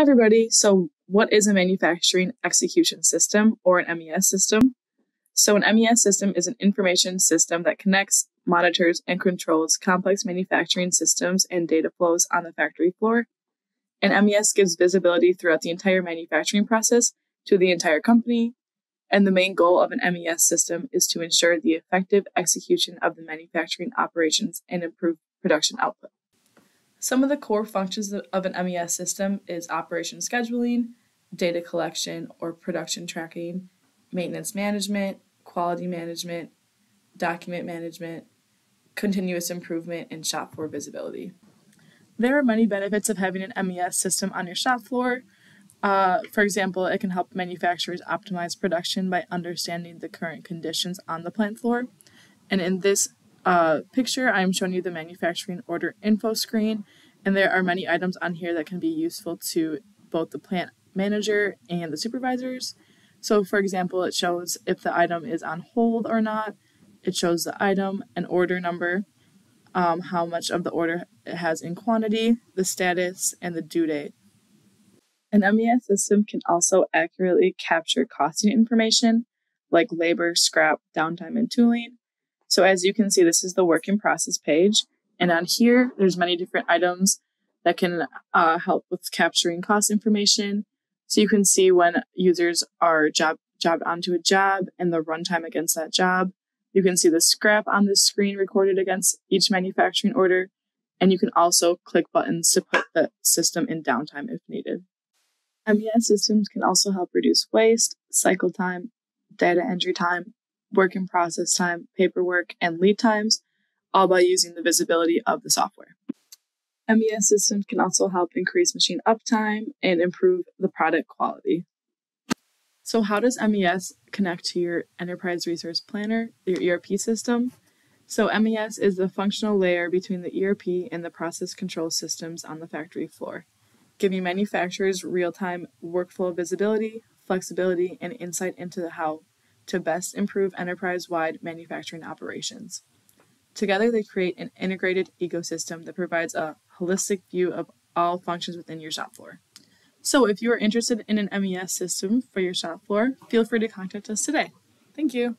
Hi, everybody. So, what is a manufacturing execution system or an MES system? So, an MES system is an information system that connects, monitors, and controls complex manufacturing systems and data flows on the factory floor. An MES gives visibility throughout the entire manufacturing process to the entire company. And the main goal of an MES system is to ensure the effective execution of the manufacturing operations and improve production output. Some of the core functions of an MES system is operation scheduling, data collection or production tracking, maintenance management, quality management, document management, continuous improvement, and shop floor visibility. There are many benefits of having an MES system on your shop floor. Uh, for example, it can help manufacturers optimize production by understanding the current conditions on the plant floor. And in this uh, picture, I'm showing you the manufacturing order info screen, and there are many items on here that can be useful to both the plant manager and the supervisors. So, for example, it shows if the item is on hold or not. It shows the item, an order number, um, how much of the order it has in quantity, the status, and the due date. An MES system can also accurately capture costing information like labor, scrap, downtime, and tooling, so as you can see, this is the work in process page. And on here, there's many different items that can uh, help with capturing cost information. So you can see when users are job jobbed onto a job and the runtime against that job. You can see the scrap on the screen recorded against each manufacturing order. And you can also click buttons to put the system in downtime if needed. MES systems can also help reduce waste, cycle time, data entry time, work in process time, paperwork, and lead times, all by using the visibility of the software. MES systems can also help increase machine uptime and improve the product quality. So, how does MES connect to your Enterprise Resource Planner, your ERP system? So, MES is the functional layer between the ERP and the process control systems on the factory floor, giving manufacturers real time workflow visibility, flexibility, and insight into how to best improve enterprise wide manufacturing operations. Together, they create an integrated ecosystem that provides a holistic view of all functions within your shop floor. So, if you are interested in an MES system for your shop floor, feel free to contact us today. Thank you.